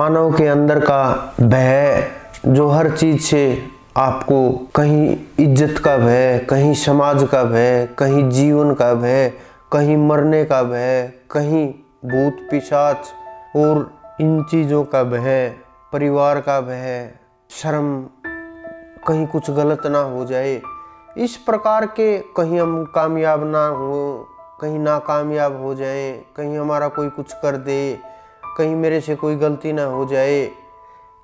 मानव के अंदर का भय जो हर चीज़ से आपको कहीं इज़्ज़त का भय, कहीं समाज का भय, कहीं जीवन का भय, कहीं मरने का भय, कहीं भूत पिशाच और इन चीज़ों का भय, परिवार का भय, शर्म, कहीं कुछ गलत ना हो जाए। इस प्रकार के कहीं हम कामयाब ना हो, कहीं नाकामयाब हो जाए, कहीं हमारा कोई कुछ कर दे कहीं मेरे से कोई गलती ना हो जाए,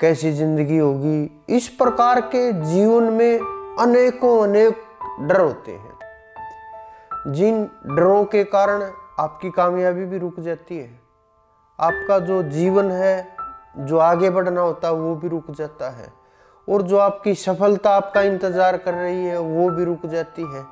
कैसी ज़िंदगी होगी। इस प्रकार के जीवन में अनेकों अनेक डर होते हैं। जिन डरों के कारण आपकी कामयाबी भी रुक जाती है। आपका जो जीवन है, जो आगे बढ़ना होता है, वो भी रुक जाता है। और जो आपकी सफलता आपका इंतज़ार कर रही है, वो भी रुक जाती है।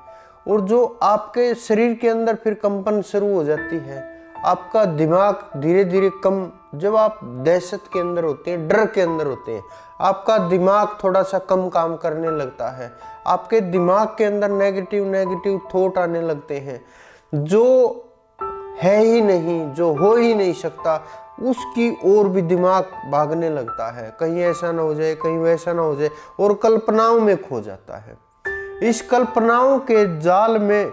और जो आपके शरीर के अंदर फिर कंपन शुरू हो जाती है। आपका दिमाग धीरे धीरे कम, जब आप दहशत के अंदर होते हैं, डर के अंदर होते हैं, आपका दिमाग थोड़ा सा कम काम करने लगता है। आपके दिमाग के अंदर नेगेटिव नेगेटिव थॉट आने लगते हैं। जो है ही नहीं, जो हो ही नहीं सकता, उसकी ओर भी दिमाग भागने लगता है। कहीं ऐसा ना हो जाए, कहीं वैसा ना हो जाए और कल्पनाओं में खो जाता है। इस कल्पनाओं के जाल में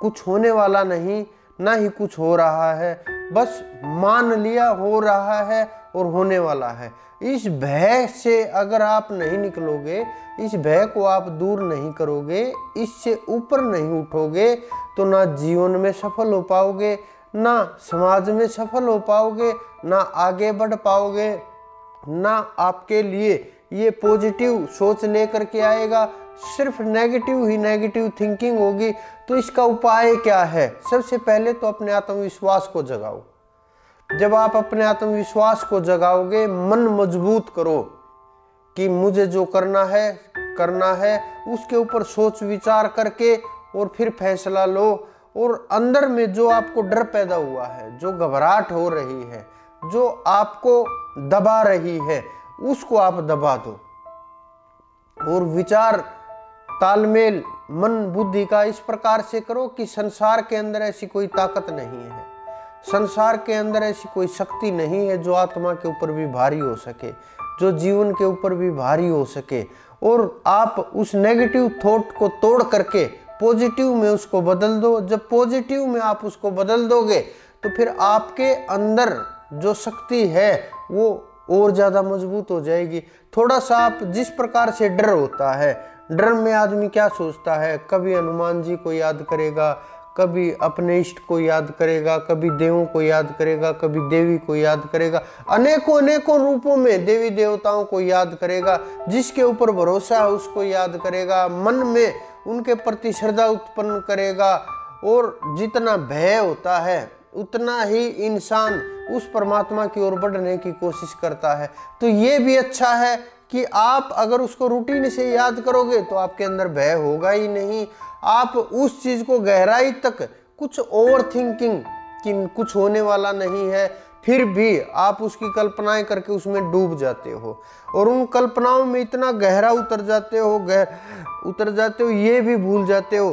कुछ होने वाला नहीं ना ही कुछ हो रहा है, बस मान लिया हो रहा है और होने वाला है। इस भय से अगर आप नहीं निकलोगे, इस भय को आप दूर नहीं करोगे, इससे ऊपर नहीं उठोगे तो ना जीवन में सफल हो पाओगे, ना समाज में सफल हो पाओगे, ना आगे बढ़ पाओगे, ना आपके लिए ये पॉजिटिव सोच लेकर के आएगा सिर्फ़ नेगेटिव ही नेगेटिव थिंकिंग होगी तो इसका उपाय क्या है? सबसे पहले तो अपने आत्मविश्वास को जगाओ। जब आप अपने आत्मविश्वास को जगाओगे, मन मज़बूत करो कि मुझे जो करना है करना है, उसके ऊपर सोच विचार करके और फिर फैसला लो। और अंदर में जो आपको डर पैदा हुआ है, जो घबराहट हो रही है, जो आपको दबा रही है, उसको आप दबा दो। और विचार तालमेल, मन, बुद्धि का इस प्रकार से करो कि संसार के अंदर ऐसी कोई ताकत नहीं है। संसार के अंदर ऐसी कोई शक्ति नहीं है जो आत्मा के ऊपर भी भारी हो सके, जो जीवन के ऊपर भी भारी हो सके। और आप उस नेगेटिव थॉट को तोड़ करके पॉजिटिव में उसको बदल दो। जब पॉजिटिव में आप उसको बदल दोगे तो फिर आपके अंदर जो शक्ति है, वो और ज़्यादा मज़बूत हो जाएगी। थोड़ा सा आप जिस प्रकार से डर होता है डर में आदमी क्या सोचता है? कभी हनुमान जी को याद करेगा, कभी अपने इष्ट को याद करेगा, कभी देवों को याद करेगा, कभी देवी को याद करेगा। अनेकों अनेकों रूपों में देवी देवताओं को याद करेगा, जिसके ऊपर भरोसा है उसको याद करेगा, मन में उनके प्रति श्रद्धा उत्पन्न करेगा, और जितना भय होता है, उतना ही इंसान उस परमात्मा की ओर बढ़ने की कोशिश करता है। तो ये भी अच्छा है कि आप अगर उसको रूटीन से याद करोगे तो आपके अंदर भय होगा ही नहीं। आप उस चीज़ को गहराई तक कुछ ओवर थिंकिंग कि कुछ होने वाला नहीं है, फिर भी आप उसकी कल्पनाएँ करके उसमें डूब जाते हो। और उन कल्पनाओं में इतना गहरा उतर जाते हो, गह, उतर जाते हो, ये भी भूल जाते हो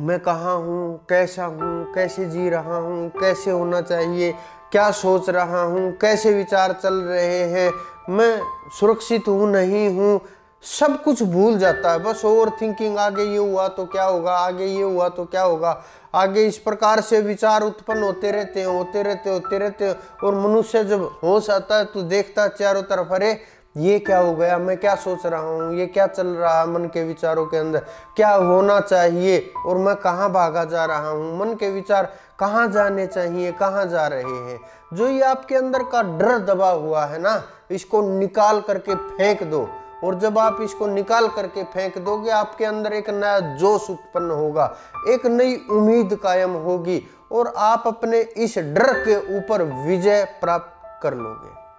मैं कहाँ हूँ, कैसा हूँ, कैसे जी रहा हूँ, कैसे होना चाहिए, क्या सोच रहा हूँ, कैसे विचार चल रहे हैं, मैं सुरक्षित हूँ, नहीं हूँ, सब कुछ भूल जाता है। बस ओवर थिंकिंग आगे ये हुआ तो क्या होगा, आगे ये हुआ तो क्या होगा। आगे इस प्रकार से विचार उत्पन्न होते रहते हैं, होते रहते होते रहते और मनुष्य जब होश आता है तो देखता चारों तरफ़, अरे ये क्या हो गया? मैं क्या सोच रहा हूँ? ये क्या चल रहा है मन के विचारों के अंदर? क्या होना चाहिए? और मैं कहाँ भागा जा रहा हूँ? मन के विचार कहाँ जाने चाहिए? कहाँ जा रहे हैं? जो ये आपके अंदर का डर दबा हुआ है ना, इसको निकाल करके फेंक दो। और जब आप इसको निकाल करके फेंक दोगे, आपके अंदर एक नया जोश उत्पन्न होगा, एक नई उम्मीद कायम होगी, और आप अपने इस डर के ऊपर विजय प्राप्त कर लोगे।